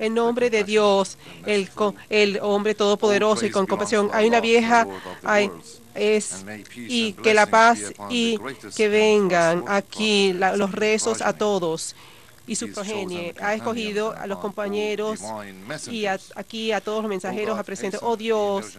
En nombre de Dios, el, el hombre todopoderoso y con compasión, hay una vieja hay, es y que la paz y que vengan aquí los rezos a todos y su progenie. Ha escogido a los compañeros y aquí a todos los mensajeros a presentar. Oh Dios,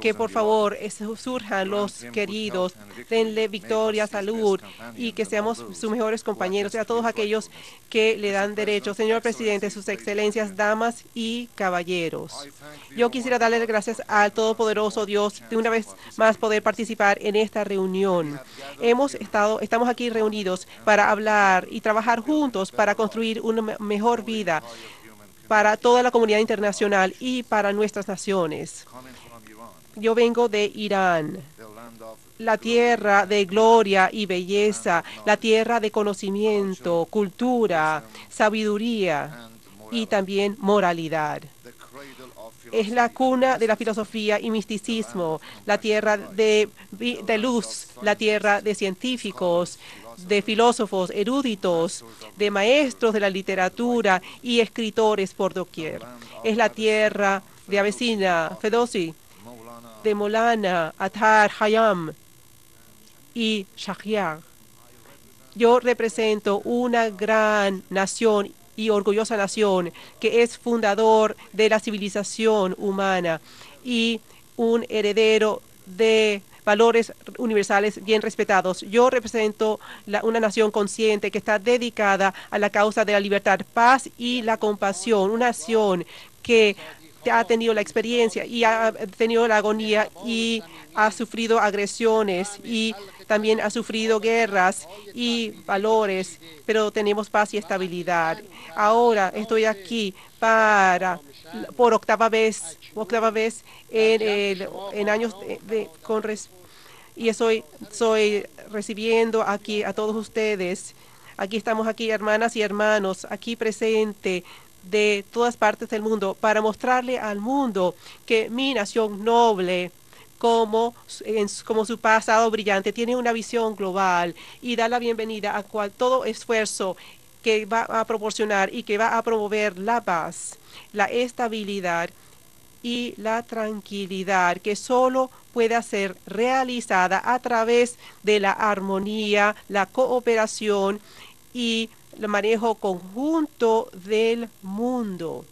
que por favor surjan los queridos, denle victoria, salud y que seamos sus mejores compañeros y a todos aquellos que le dan derecho. Señor presidente, sus excelencias, damas y caballeros. Yo quisiera darle gracias al Todopoderoso Dios de una vez más poder participar en esta reunión. Hemos estado, estamos aquí reunidos para hablar y trabajar juntos para construir una mejor vida para toda la comunidad internacional y para nuestras naciones. Yo vengo de Irán, la tierra de gloria y belleza, la tierra de conocimiento, cultura, sabiduría y también moralidad. Es la cuna de la filosofía y misticismo, la tierra de luz, la tierra de científicos, de filósofos eruditos, de maestros de la literatura y escritores por doquier. Es la tierra de Avesina, Fedosi, de Molana, Atar, Hayam y Shahriar. Yo represento una gran nación y orgullosa nación que es fundador de la civilización humana y un heredero de valores universales bien respetados. Yo represento una nación consciente que está dedicada a la causa de la libertad, paz y la compasión, una nación que ha tenido la experiencia y ha tenido la agonía y ha sufrido agresiones y también ha sufrido guerras y valores, pero tenemos paz y estabilidad. Ahora estoy aquí para por octava vez, octava vez en, el, en años de, con y estoy, soy recibiendo aquí a todos ustedes. Aquí estamos aquí, hermanas y hermanos, aquí presente de todas partes del mundo para mostrarle al mundo que mi nación noble, como, como su pasado brillante, tiene una visión global y da la bienvenida a todo esfuerzo que va a proporcionar y que va a promover la paz, la estabilidad y la tranquilidad que solo puede ser realizada a través de la armonía, la cooperación y el manejo conjunto del mundo.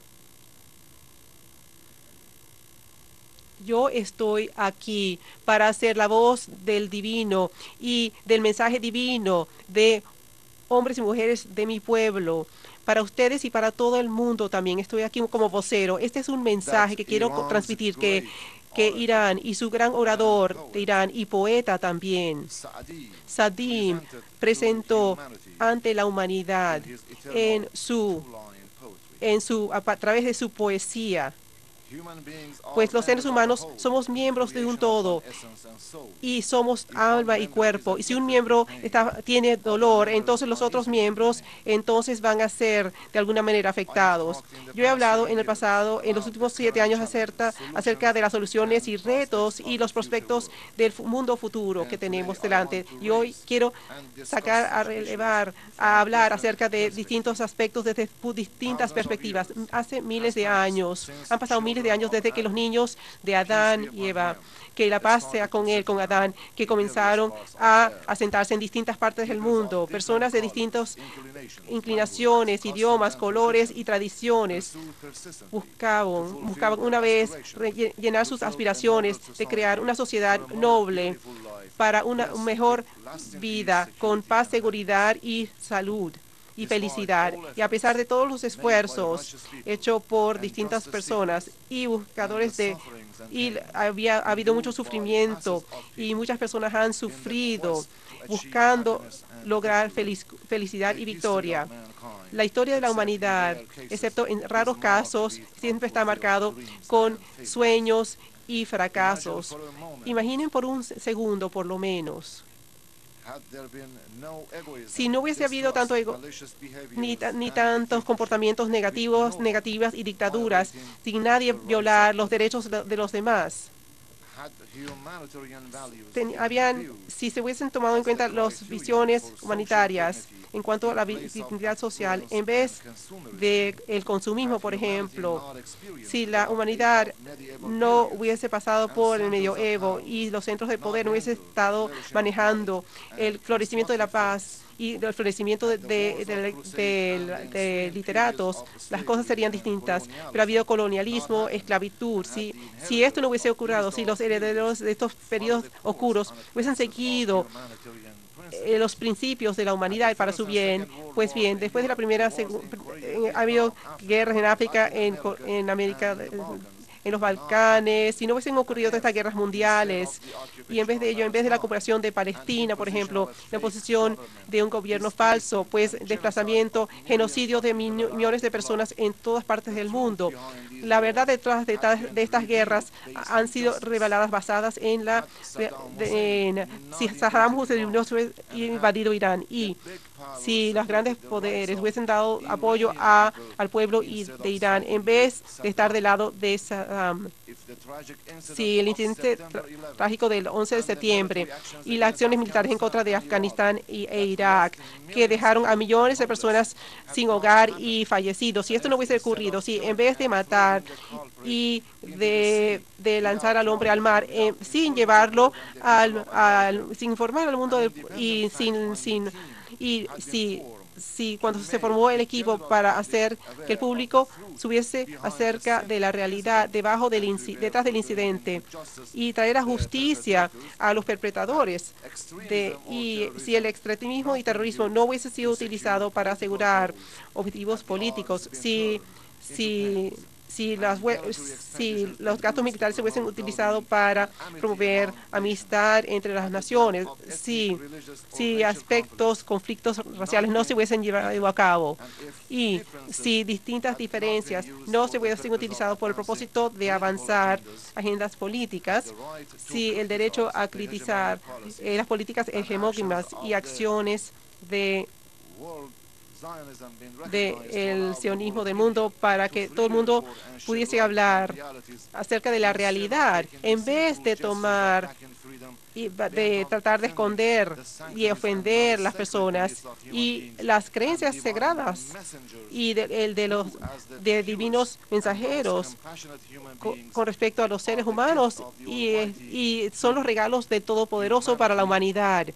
Yo estoy aquí para ser la voz del divino y del mensaje divino de hombres y mujeres de mi pueblo. Para ustedes y para todo el mundo también estoy aquí como vocero. Este es un mensaje que quiero transmitir que que Irán y su gran orador de Irán y poeta también, Sadim, presentó ante la humanidad en su, en su, a través de su poesía pues los seres humanos somos miembros de un todo y somos alma y cuerpo. Y si un miembro está, tiene dolor, entonces los otros miembros entonces van a ser de alguna manera afectados. Yo he hablado en el pasado, en los últimos siete años, acerca, acerca de las soluciones y retos y los prospectos del mundo futuro que tenemos delante. Y hoy quiero sacar a relevar, a hablar acerca de distintos aspectos desde distintas perspectivas. Hace miles de años, han pasado miles de años desde que los niños de Adán y Eva, que la paz sea con él, con Adán, que comenzaron a asentarse en distintas partes del mundo, personas de distintas inclinaciones, idiomas, colores y tradiciones, buscaban, buscaban una vez llenar sus aspiraciones de crear una sociedad noble para una mejor vida con paz, seguridad y salud y felicidad. Y a pesar de todos los esfuerzos hechos por distintas personas y buscadores de... Y había ha habido mucho sufrimiento y muchas personas han sufrido buscando lograr felicidad y victoria. La historia de la humanidad, excepto en raros casos, siempre está marcado con sueños y fracasos. Imaginen por un segundo, por lo menos, si no hubiese habido tanto ego, ni, ni tantos comportamientos negativos, negativas y dictaduras, sin nadie violar los derechos de los demás, habían, si se hubiesen tomado en cuenta las visiones humanitarias en cuanto a la dignidad social, en vez de el consumismo, por ejemplo, si la humanidad no hubiese pasado por el medioevo y los centros de poder no hubiesen estado manejando el florecimiento de la paz y el florecimiento de, literatos, las cosas serían distintas. Pero ha habido colonialismo, esclavitud. Si, si esto no hubiese ocurrido, si los herederos de estos periodos oscuros hubiesen seguido eh, los principios de la humanidad para su bien, pues bien, después de la primera, eh, ha habido guerras en África, en, en América en los Balcanes, si no hubiesen ocurrido todas estas guerras mundiales, y en vez de ello, en vez de la cooperación de Palestina, por ejemplo, la posición de un gobierno falso, pues desplazamiento, genocidio de millones de personas en todas partes del mundo. La verdad detrás de, estas guerras han sido reveladas basadas en la si Saddam Hussein hubiese invadido Irán y si los grandes poderes hubiesen dado apoyo a, al pueblo de Irán en vez de estar del lado de Saddam. Si el incidente trágico del 11 de septiembre y las acciones militares en contra de Afganistán e Irak, que dejaron a millones de personas sin hogar y fallecidos, si esto no hubiese ocurrido, si en vez de matar y de, lanzar al hombre al mar eh, sin llevarlo al, sin informar al mundo y sin, sin y si, si cuando se formó el equipo para hacer que el público subiese acerca de la realidad debajo del detrás del incidente y traer a justicia a los perpetradores de, y si el extremismo y terrorismo no hubiese sido utilizado para asegurar objetivos políticos, si si si, las, si los gastos militares se hubiesen utilizado para promover amistad entre las naciones, si, si aspectos, conflictos raciales no se hubiesen llevado a cabo. Y si distintas diferencias no se hubiesen utilizado por el propósito de avanzar agendas políticas, si el derecho a criticar eh, las políticas hegemónicas y acciones de del sionismo del mundo para que todo el mundo pudiese hablar acerca de la realidad en vez de tomar y de tratar de esconder y ofender las personas y las creencias sagradas y de, el de los de divinos mensajeros con, respecto a los seres humanos y, son los regalos de Todopoderoso para la humanidad.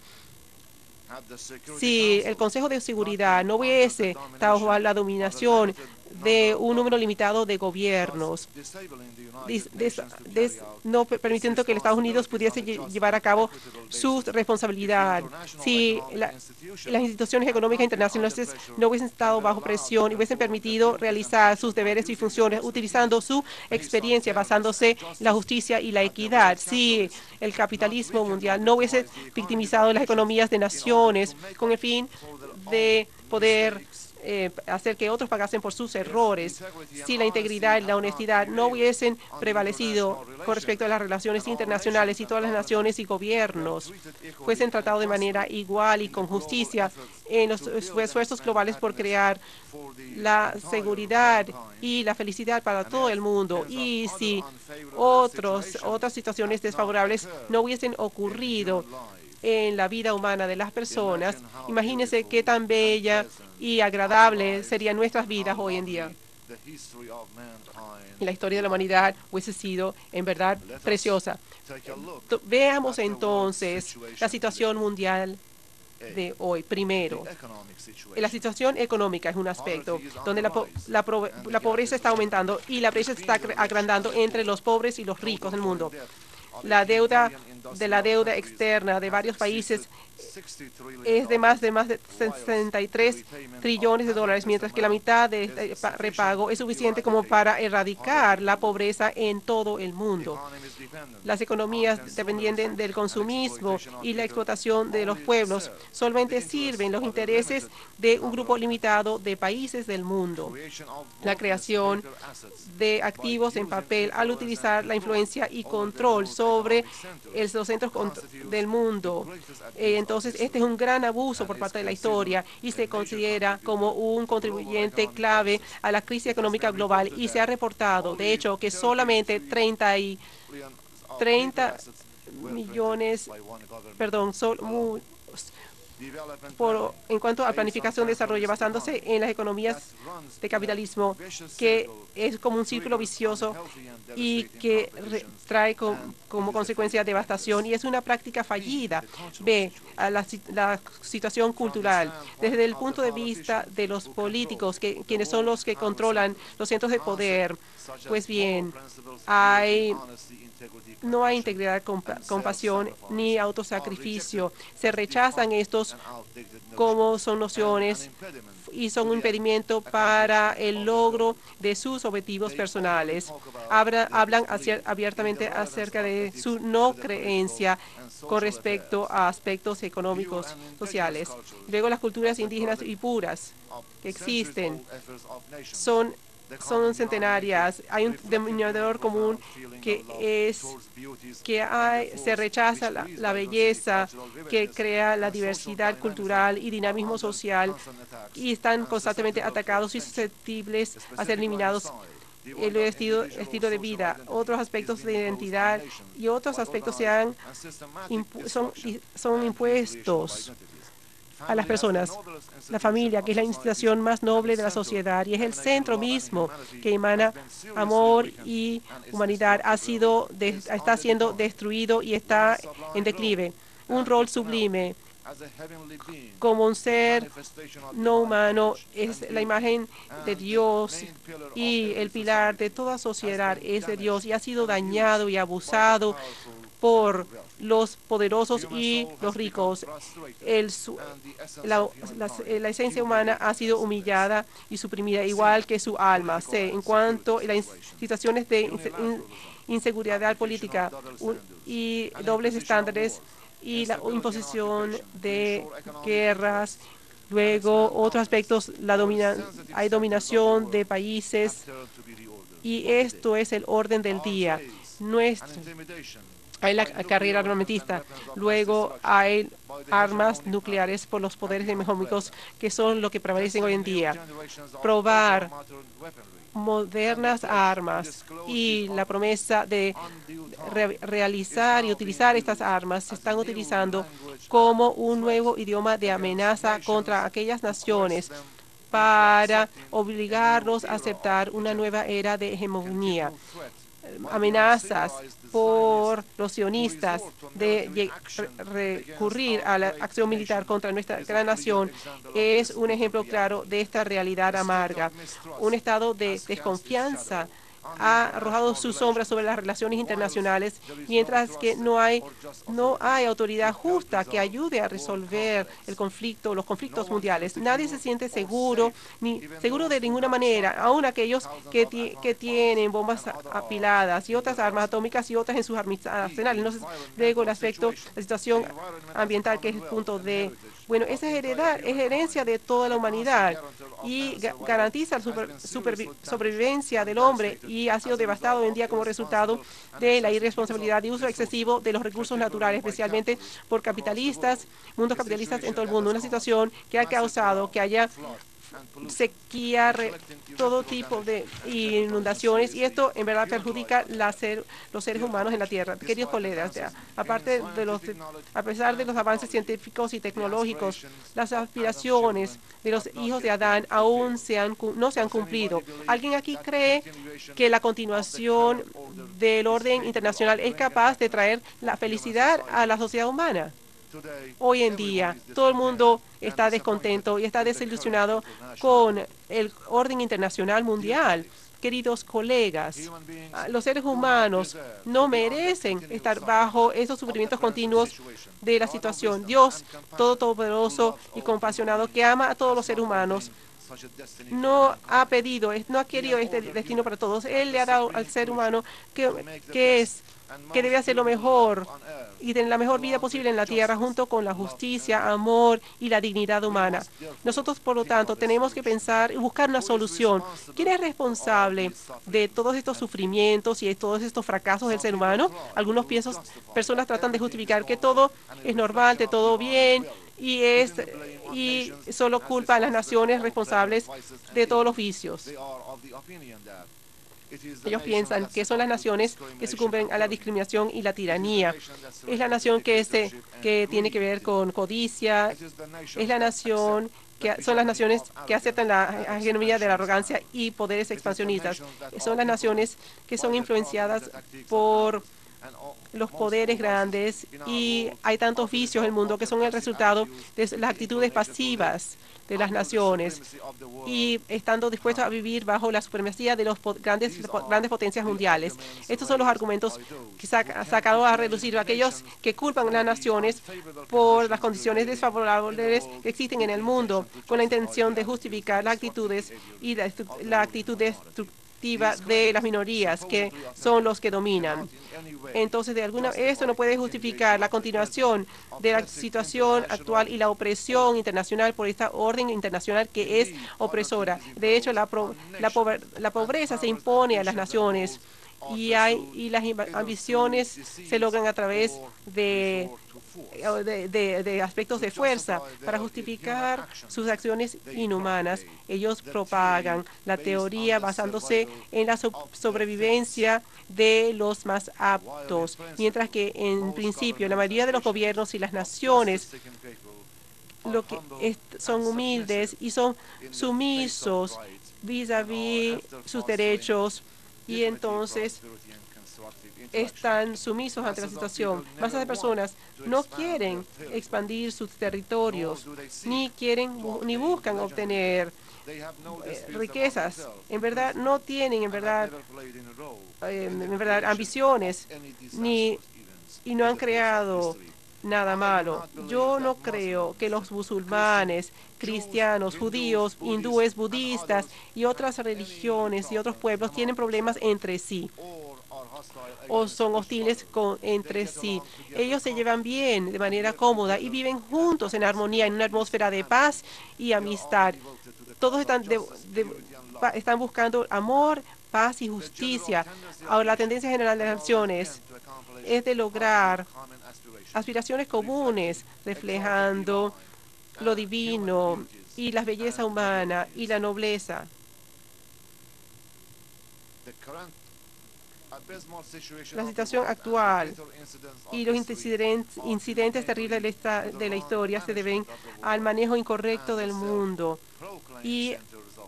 Si el Consejo de Seguridad no hubiese bajo la dominación de un número limitado de gobiernos, no permitiendo que los Estados Unidos pudiese llevar a cabo su responsabilidad. Si las instituciones económicas internacionales no hubiesen estado bajo presión y hubiesen permitido realizar sus deberes y funciones utilizando su experiencia basándose en la justicia y la equidad, si el capitalismo mundial no hubiese victimizado las economías de naciones con el fin de poder eh, hacer que otros pagasen por sus errores. Si la integridad y la honestidad no hubiesen prevalecido con respecto a las relaciones internacionales y todas las naciones y gobiernos fuesen tratados de manera igual y con justicia en los esfuerzos globales por crear la seguridad y la felicidad para todo el mundo. Y si otros, otras situaciones desfavorables no hubiesen ocurrido en la vida humana de las personas, imagínense qué tan bella y agradable serían nuestras vidas hoy en día. Y la historia de la humanidad hubiese sido en verdad preciosa. Veamos entonces la situación mundial de hoy. Primero, la situación económica es un aspecto donde la, la, la, pobreza está aumentando y la brecha está agrandando entre los pobres y los ricos del mundo. La deuda de la deuda externa de varios países es de más de más de 63 trillones de dólares, mientras que la mitad de este repago es suficiente como para erradicar la pobreza en todo el mundo. Las economías dependientes del consumismo y la explotación de los pueblos solamente sirven los intereses de un grupo limitado de países del mundo. La creación de activos en papel al utilizar la influencia y control sobre los centros del mundo. Eh, entonces, este es un gran abuso por parte de la historia y se considera como un contribuyente clave a la crisis económica global y se ha reportado, de hecho, que solamente 30 y 30 millones, perdón, por, en cuanto a planificación de desarrollo, basándose en las economías de capitalismo, que es como un círculo vicioso y que trae como consecuencia devastación y es una práctica fallida. B, la, la, situación cultural. Desde el punto de vista de los políticos, que, quienes son los que controlan los centros de poder, pues bien, hay no hay integridad, compasión ni autosacrificio. Se rechazan estos como son nociones y son un impedimento para el logro de sus objetivos personales. hablan abiertamente acerca de su no creencia con respecto a aspectos económicos, sociales. Luego las culturas indígenas y puras que existen son son centenarias. Hay un denominador común que es que hay, se rechaza la, belleza que crea la diversidad cultural y dinamismo social y están constantemente atacados y susceptibles a ser eliminados el estilo, estilo de vida, otros aspectos de identidad y otros aspectos sean, son, son impuestos a las personas. La familia, que es la institución más noble de la sociedad y es el centro mismo que emana amor y humanidad, ha sido está siendo destruido y está en declive. Un rol sublime como un ser no humano es la imagen de Dios y el pilar de toda sociedad es de Dios y ha sido dañado y abusado por los poderosos y los ricos. La, esencia humana ha sido humillada y suprimida, igual que su alma. C. En cuanto a las situaciones de inseguridad política y dobles estándares y la imposición de guerras, Luego, otros aspectos, la domina, hay dominación de países y esto es el orden del día. Nuestra, hay la carrera armamentista. Luego hay armas nucleares por los poderes hegemónicos que son lo que prevalecen hoy en día. Probar modernas armas y la promesa de realizar y utilizar estas armas se están utilizando como un nuevo idioma de amenaza contra aquellas naciones para obligarlos a aceptar una nueva era de hegemonía amenazas por los sionistas de recurrir a la acción militar contra nuestra gran nación es un ejemplo claro de esta realidad amarga. Un estado de desconfianza ha arrojado su sombra sobre las relaciones internacionales, mientras que no hay, no hay autoridad justa que ayude a resolver el conflicto, los conflictos mundiales. Nadie se siente seguro, ni seguro de ninguna manera, aun aquellos que, que tienen bombas apiladas y otras armas atómicas y otras en sus arsenales. Entonces, luego el aspecto, la situación ambiental, que es el punto de bueno, esa es, es herencia de toda la humanidad y garantiza la sobrevivencia del hombre y ha sido devastado hoy en día como resultado de la irresponsabilidad y uso excesivo de los recursos naturales, especialmente por capitalistas, mundos capitalistas en todo el mundo. Una situación que ha causado que haya sequía, todo tipo de inundaciones y esto en verdad perjudica los seres humanos en la Tierra. Queridos colegas, aparte de los, a pesar de los avances científicos y tecnológicos, las aspiraciones de los hijos de Adán aún se han, no se han cumplido. ¿Alguien aquí cree que la continuación del orden internacional es capaz de traer la felicidad a la sociedad humana? Hoy en día todo el mundo está descontento y está desilusionado con el orden internacional mundial. Queridos colegas, ah, los seres humanos no merecen estar bajo esos sufrimientos continuos de la situación. Dios, todo todopoderoso y compasionado, que ama a todos los seres humanos, no ha pedido, no ha querido este destino para todos. Él le ha dado al ser humano que, es que debe hacer lo mejor y tener la mejor vida posible en la tierra junto con la justicia, amor y la dignidad humana. Nosotros, por lo tanto, tenemos que pensar y buscar una solución. ¿Quién es responsable de todos estos sufrimientos y de todos estos fracasos del ser humano? Algunos piensos, personas tratan de justificar que todo es normal, que todo bien, y es y solo culpa a las naciones responsables de todos los vicios. Ellos piensan que son las naciones que sucumben a la discriminación y la tiranía. Es la nación que, este, que tiene que ver con codicia. Es la nación que son las naciones que aceptan la hegemonía de la arrogancia y poderes expansionistas. Son las naciones que son influenciadas por los poderes grandes y hay tantos vicios en el mundo que son el resultado de las actitudes pasivas de las naciones y estando dispuestos a vivir bajo la supremacía de los grandes, grandes potencias mundiales. Estos son los argumentos que han sacado a reducir aquellos que culpan a las naciones por las condiciones desfavorables que existen en el mundo con la intención de justificar las actitudes y la, la actitud destructiva de las minorías, que son los que dominan. Entonces, de alguna esto no puede justificar la continuación de la situación actual y la opresión internacional por esta orden internacional que es opresora. De hecho, la, la, la pobreza se impone a las naciones y, hay, y las ambiciones se logran a través de de, aspectos de fuerza para justificar sus acciones inhumanas. Ellos propagan la teoría basándose en la sobrevivencia de los más aptos, mientras que en principio la mayoría de los gobiernos y las naciones lo que son humildes y son sumisos vis a vis sus derechos y entonces están sumisos ante la situación. Masas de personas no quieren expandir sus territorios, ni quieren ni buscan obtener eh, riquezas. En verdad no tienen en verdad, eh, en verdad ambiciones ni y no han creado nada malo. Yo no creo que los musulmanes, cristianos, judíos, hindúes, budistas y otras religiones y otros pueblos tienen problemas entre sí o son hostiles entre sí. Ellos se llevan bien, de manera cómoda y viven juntos en armonía, en una atmósfera de paz y amistad. Todos están, están buscando amor, paz y justicia. Ahora, la tendencia general de las naciones es de lograr aspiraciones comunes, reflejando lo divino y la belleza humana y la nobleza la situación actual y los incidentes, terribles de la historia se deben al manejo incorrecto del mundo y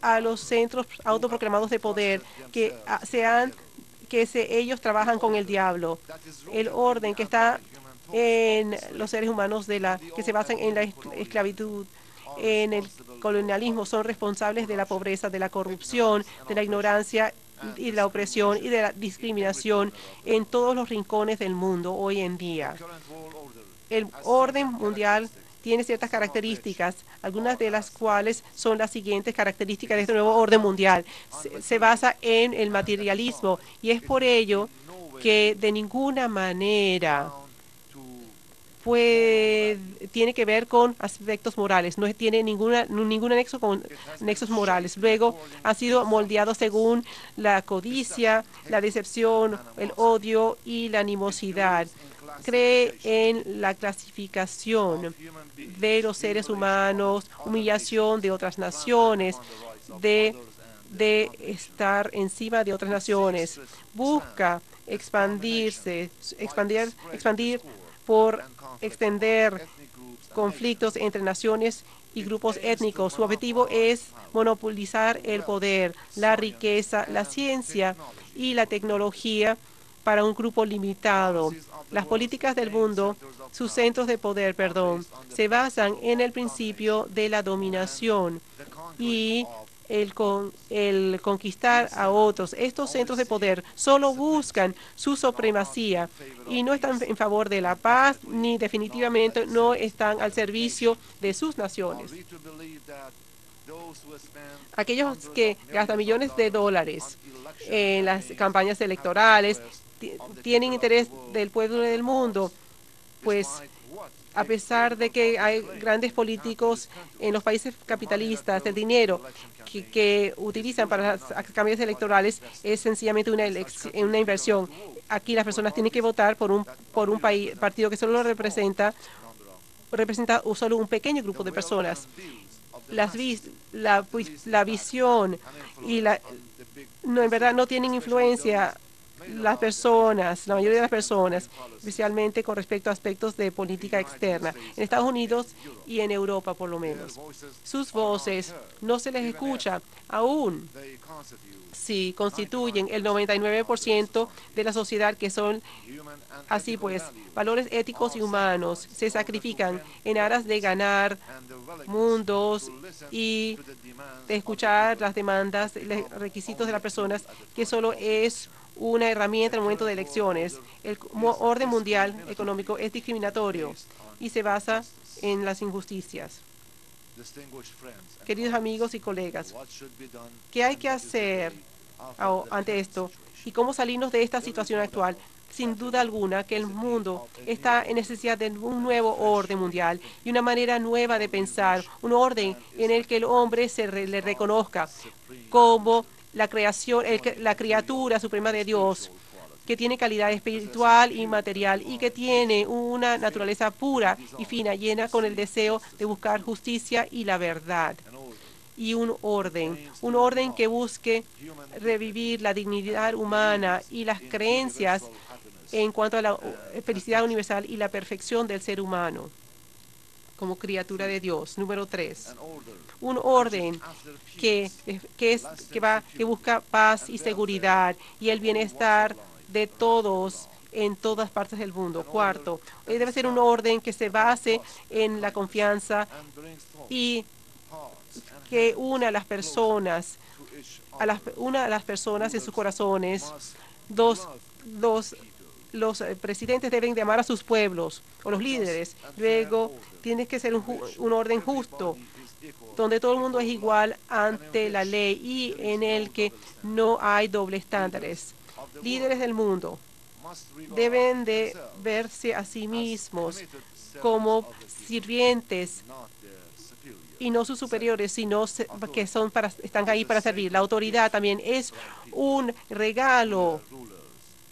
a los centros autoproclamados de poder que sean que ellos trabajan con el diablo. El orden que está en los seres humanos de la que se basan en la esclavitud en el colonialismo son responsables de la pobreza, de la corrupción, de la ignorancia y la opresión y de la discriminación en todos los rincones del mundo hoy en día. El orden mundial tiene ciertas características, algunas de las cuales son las siguientes características de este nuevo orden mundial. se basa en el materialismo y es por ello que de ninguna manera tiene que ver con aspectos morales, no tiene ninguna, ningún anexo con nexos morales. Luego ha sido moldeado según la codicia, la decepción, el odio y la animosidad. Cree en la clasificación de los seres humanos, humillación de otras naciones, de, de estar encima de otras naciones. Busca expandirse, expandir, expandir por extender conflictos entre naciones y grupos étnicos. Su objetivo es monopolizar el poder, la riqueza, la ciencia y la tecnología para un grupo limitado. Las políticas del mundo, sus centros de poder, perdón, se basan en el principio de la dominación y el, con, el conquistar a otros. Estos centros de poder solo buscan su supremacía y no están en favor de la paz ni definitivamente no están al servicio de sus naciones. Aquellos que gastan millones de dólares en las campañas electorales tienen interés del pueblo del mundo, pues a pesar de que hay grandes políticos en los países capitalistas, el dinero que, utilizan para las campañas electorales es sencillamente una, una inversión. Aquí las personas tienen que votar por un, por un país, partido que solo representa representa solo un pequeño grupo de personas. las la, la visión y la, no, en verdad no tienen influencia las personas, la mayoría de las personas, especialmente con respecto a aspectos de política externa, en Estados Unidos y en Europa por lo menos. Sus voces no se les escucha aún si constituyen el 99% de la sociedad que son así pues valores éticos y humanos se sacrifican en aras de ganar mundos y de escuchar las demandas, los requisitos de las personas que solo es una herramienta en el momento de elecciones. El orden mundial económico es discriminatorio y se basa en las injusticias. Queridos amigos y colegas, ¿qué hay que hacer ante esto y cómo salirnos de esta situación actual? Sin duda alguna que el mundo está en necesidad de un nuevo orden mundial y una manera nueva de pensar, un orden en el que el hombre se le reconozca como la creación, la criatura suprema de Dios, que tiene calidad espiritual y material y que tiene una naturaleza pura y fina, llena con el deseo de buscar justicia y la verdad. Y un orden, un orden que busque revivir la dignidad humana y las creencias en cuanto a la felicidad universal y la perfección del ser humano como criatura de Dios. Número tres, un orden que, que, es, que, va, que busca paz y seguridad y el bienestar de todos en todas partes del mundo. Cuarto, eh, debe ser un orden que se base en la confianza y que una a las personas, a las, una a las personas en sus corazones. Dos, dos, los eh, presidentes deben de amar a sus pueblos o los líderes. Luego, tiene que ser un, un orden justo donde todo el mundo es igual ante la ley y en el que no hay doble estándares. Líderes del mundo deben de verse a sí mismos como sirvientes y no sus superiores, sino que son para, están ahí para servir. La autoridad también es un regalo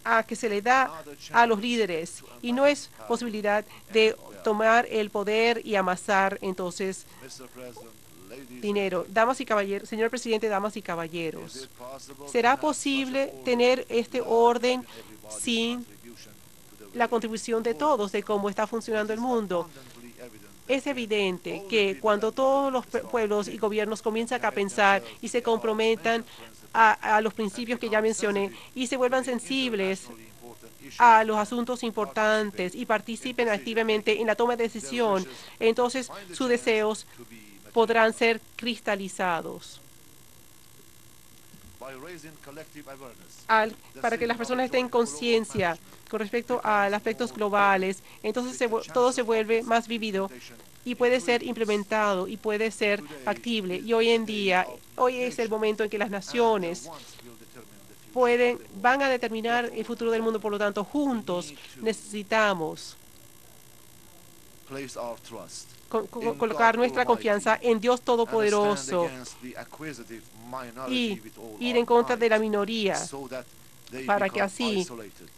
a que se le da a los líderes y no es posibilidad de tomar el poder y amasar entonces dinero. Damas y caballeros, señor presidente, damas y caballeros, ¿será posible tener este orden sin la contribución de todos de cómo está funcionando el mundo? Es evidente que cuando todos los pueblos y gobiernos comienzan a pensar y se comprometan a, a los principios que ya mencioné y se vuelvan sensibles a los asuntos importantes y participen activamente en la toma de decisión, entonces sus deseos podrán ser cristalizados. Para que las personas estén en conciencia con respecto a los aspectos globales, entonces todo se vuelve más vivido y puede ser implementado y puede ser factible. Y hoy en día, hoy es el momento en que las naciones pueden, van a determinar el futuro del mundo. Por lo tanto, juntos necesitamos colocar nuestra confianza en Dios Todopoderoso y ir en contra de la minoría para que así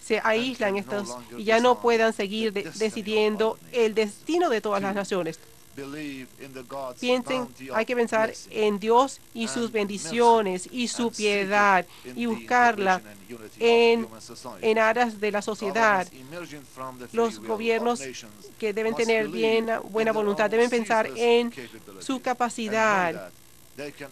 se aíslan estos y ya no puedan seguir decidiendo el destino de todas las naciones. Piensen, hay que pensar en Dios y sus bendiciones y su piedad y buscarla en, en aras de la sociedad. Los gobiernos que deben tener bien, buena voluntad deben pensar en su capacidad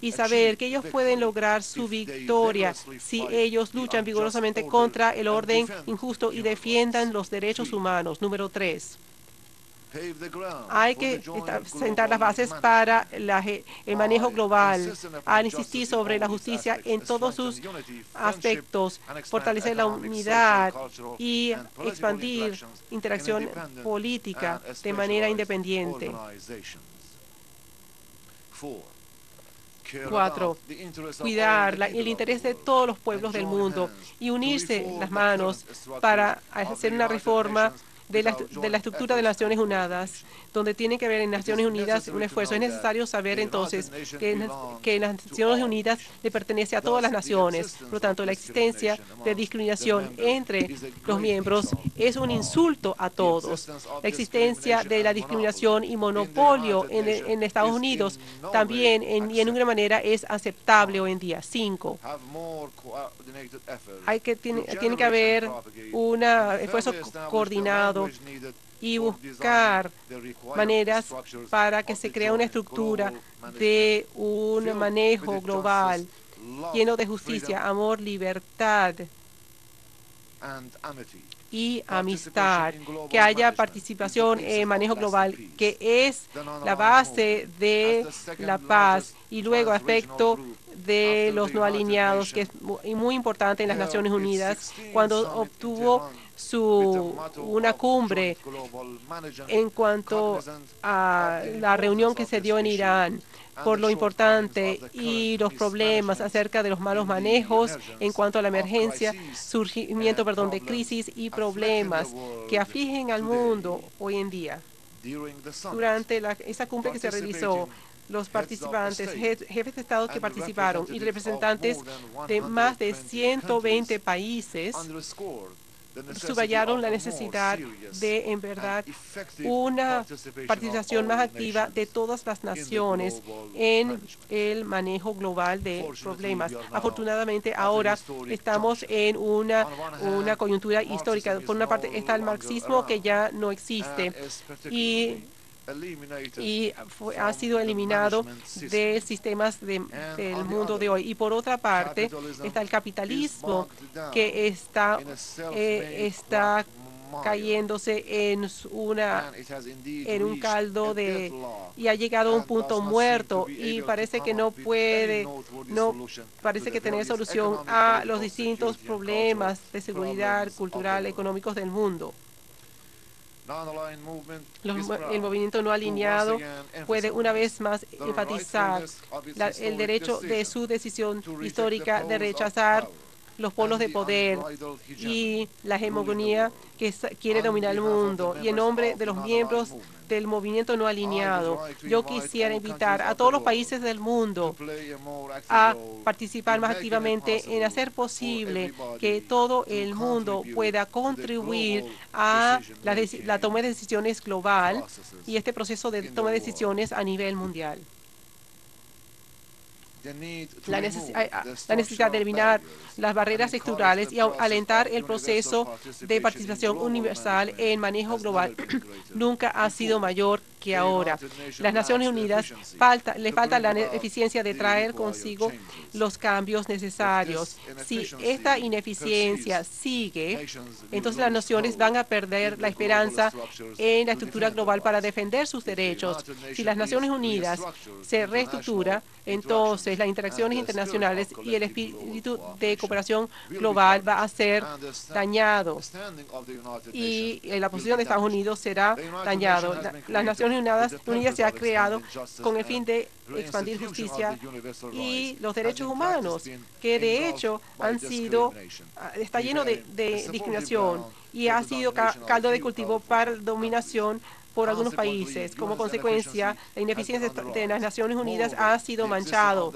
y saber que ellos pueden lograr su victoria si ellos luchan vigorosamente contra el orden injusto y defiendan los derechos humanos. Número tres. Hay que sentar las bases para el manejo global, a insistir sobre la justicia en todos sus aspectos, fortalecer la unidad y expandir interacción política de manera independiente. Cuatro, cuidar el interés de todos los pueblos del mundo y unirse las manos para hacer una reforma de la, de la estructura de las Naciones Unidas, donde tiene que haber en Naciones Unidas un esfuerzo. Es necesario saber entonces que, que las Naciones Unidas le pertenece a todas las naciones. Por lo tanto, la existencia de discriminación entre los miembros es un insulto a todos. La existencia de la discriminación y monopolio en, en Estados Unidos también en, y en una manera es aceptable hoy en día. Cinco, hay que, tiene, tiene que haber un esfuerzo coordinado y buscar maneras para que se crea una estructura de un manejo global lleno de justicia, amor, libertad y amistad, que haya participación en manejo global, que es la base de la paz y luego aspecto de los no alineados, que es muy importante en las Naciones Unidas, cuando obtuvo su una cumbre en cuanto a la reunión que se dio en Irán por lo importante y los problemas acerca de los malos manejos en cuanto a la emergencia, surgimiento, perdón, de crisis y problemas que afligen al mundo hoy en día. Durante la, esa cumbre que se realizó, los participantes, jefes de Estado que participaron y representantes de más de 120 países subrayaron la necesidad de, en verdad, una participación más activa de todas las naciones en el manejo global de problemas. Afortunadamente, ahora estamos en una, una coyuntura histórica. Por una parte está el marxismo que ya no existe y y ha sido eliminado de sistemas del mundo de hoy. Y por otra parte está el capitalismo que está, eh, está cayéndose en una en un caldo de y ha llegado a un punto muerto. y parece que no puede no parece que tener solución a los distintos problemas de seguridad cultural económicos del mundo el movimiento no alineado puede una vez más enfatizar el derecho de su decisión histórica de rechazar los polos de poder y la hegemonía que quiere dominar el mundo. Y en nombre de los miembros del movimiento no alineado, yo quisiera invitar a todos los países del mundo a participar más activamente en hacer posible que todo el mundo pueda contribuir a la, la toma de decisiones global y este proceso de toma de decisiones a nivel mundial la, necesidad de eliminar las barreras estructurales y alentar el proceso de participación universal en manejo global. nunca ha sido mayor que ahora. Las Naciones Unidas falta, le falta la eficiencia de traer consigo los cambios necesarios. Si esta ineficiencia sigue, entonces las naciones van a perder la esperanza en la estructura global para defender sus derechos. Si las Naciones Unidas se reestructura, entonces las interacciones internacionales y el espíritu de cooperación global va a ser dañado y la posición de Estados Unidos será dañado. Las Naciones Unidas, se ha creado con el fin de expandir justicia y los derechos humanos, que de hecho han sido, ah, está lleno de, de discriminación y ha sido caldo de cultivo para dominación por algunos países. Como consecuencia, la ineficiencia de las Naciones Unidas ha sido manchado.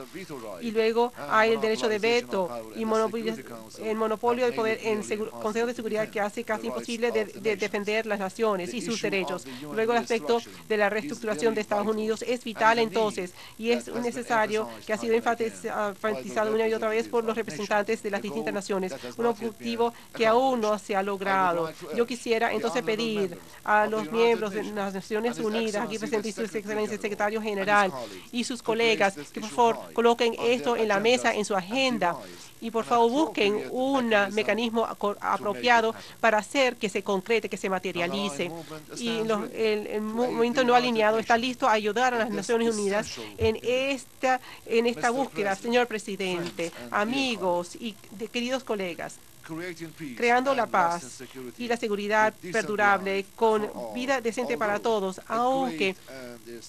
Y luego hay el derecho de veto y el monopolio de poder en el Consejo de Seguridad que hace casi imposible de, defender las naciones y sus derechos. Luego el aspecto de la reestructuración de Estados Unidos es vital entonces y es necesario que ha sido enfatizado una y otra vez por los representantes de las distintas naciones, un objetivo que aún no se ha logrado. Yo quisiera entonces pedir a los miembros de las Naciones Unidas, aquí presente su excelencia el secretario general y sus colegas, que por favor coloquen esto en la mesa, en su agenda. y por favor busquen un mecanismo apropiado para hacer que se concrete, que se materialice. Y el, movimiento no alineado está listo a ayudar a las Naciones Unidas en esta, en esta búsqueda, señor presidente, amigos y queridos colegas. Creando la paz y la seguridad perdurable con vida decente para todos, aunque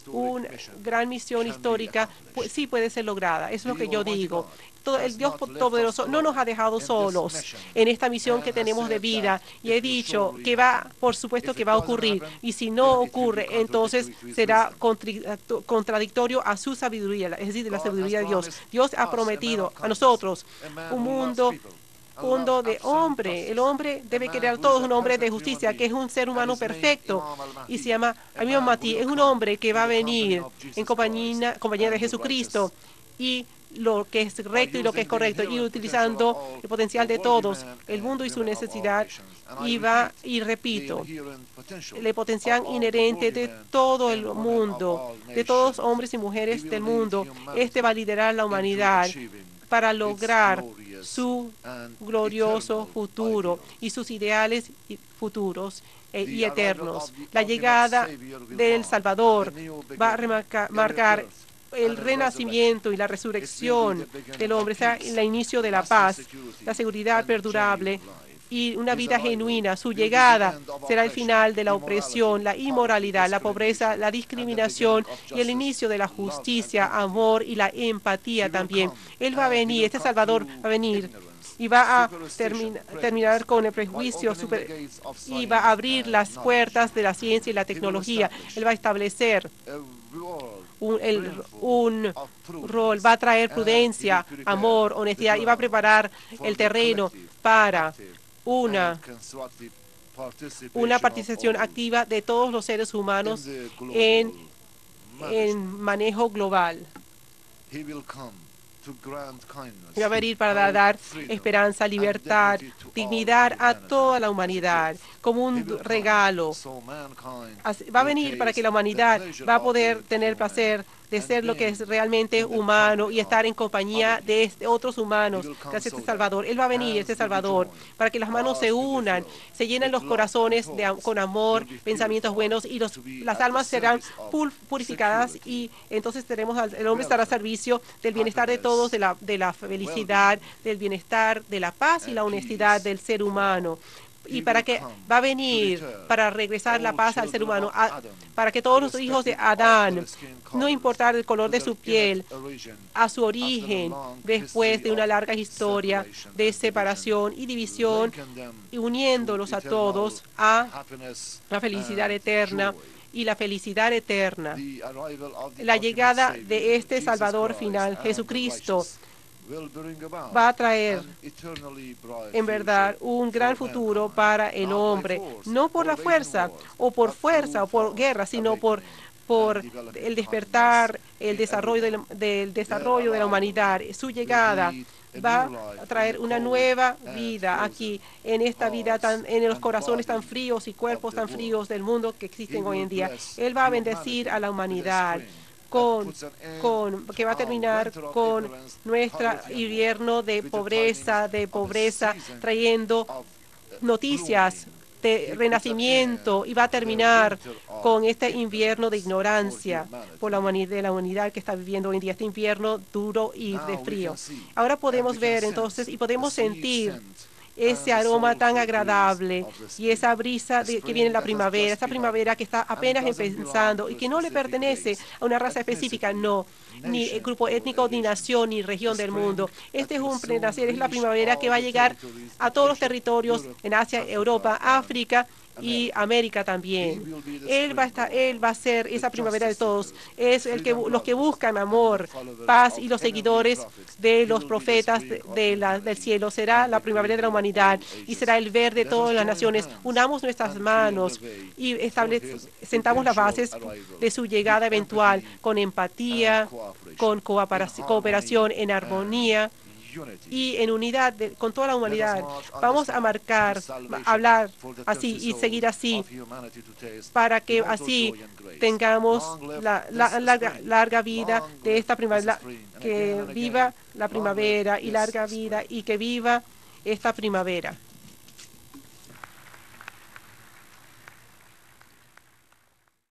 una gran misión histórica sí puede ser lograda. Eso es lo que yo digo. Todo, el Dios Todopoderoso no nos ha dejado solos en esta misión que tenemos de vida. Y he dicho que va, por supuesto que va a ocurrir. Y si no ocurre, entonces será contradictorio a su sabiduría, es decir, de la sabiduría de Dios. Dios ha prometido a nosotros un mundo mundo de hombre. El hombre debe querer a todos un hombre de justicia, que es un ser humano perfecto. Y se llama Amigo Mati. Es un hombre que va a venir en compañía, compañía de Jesucristo. Y lo que es recto y lo que es correcto, y utilizando el potencial de todos, el mundo y su necesidad, y va, y repito, el potencial inherente de todo el mundo, de todos hombres y mujeres del mundo, este va a liderar la humanidad para lograr su glorioso futuro y sus ideales futuros eh, y eternos. La llegada del Salvador va a marcar el renacimiento y la resurrección del hombre, sea el inicio de la paz, la seguridad perdurable y una vida genuina. Su llegada será el final de la opresión, la inmoralidad, la pobreza, la discriminación y el inicio de la justicia, amor y la empatía también. Él va a venir, este Salvador va a venir y va a terminar con el prejuicio y va a abrir las puertas de la ciencia y la tecnología. Él va a establecer un, rol, va a traer prudencia, amor, honestidad y va a preparar el terreno para una, una participación activa de todos los seres humanos en, en manejo global. Va a venir para dar esperanza, libertad, dignidad a toda la humanidad como un regalo. Va a venir para que la humanidad va a poder tener placer de ser lo que es realmente humano y estar en compañía de este, otros humanos. Gracias este Salvador. Él va a venir, este Salvador, para que las manos se unan, se llenen los corazones con amor, pensamientos buenos y las almas serán purificadas y entonces tenemos, el hombre estará a servicio del bienestar de todos, de la, de la felicidad, del bienestar, de la paz y la honestidad del ser humano y para que va a venir para regresar la paz al ser humano, para que todos los hijos de Adán, no importar el color de su piel, a su origen, después de una larga historia de separación y división, y uniéndolos a todos a la felicidad eterna y la felicidad eterna. La llegada de este Salvador final, Jesucristo, va a traer en verdad un gran futuro para el hombre, no por la fuerza o por fuerza o por guerra, sino por por el despertar, el desarrollo del, desarrollo de la humanidad, su llegada va a traer una nueva vida aquí, en esta vida tan, en los corazones tan fríos y cuerpos tan fríos del mundo que existen hoy en día. Él va a bendecir a la humanidad con, que va a terminar con nuestro invierno de pobreza, de pobreza, trayendo noticias de renacimiento y va a terminar con este invierno de ignorancia por la humanidad, de la humanidad que está viviendo hoy en día, este invierno duro y de frío. Ahora podemos ver entonces y podemos sentir ese aroma tan agradable y esa brisa de, que viene en la primavera, esa primavera que está apenas empezando y que no le pertenece a una raza específica, no, ni el grupo étnico, ni nación, ni región del mundo. Este es un prenacer, es la primavera que va a llegar a todos los territorios en Asia, Europa, África y América también. Él va a estar, él va a ser esa primavera de todos. Es el que los que buscan amor, paz y los seguidores de los profetas de la, del cielo. Será la primavera de la humanidad y será el ver de todas las naciones. Unamos nuestras manos y sentamos las bases de su llegada eventual con empatía, con cooperación, en armonía y en unidad con toda la humanidad. Vamos a marcar, hablar así y seguir así para que así tengamos la, larga, vida de esta primavera, que viva la primavera y larga vida y que viva esta primavera.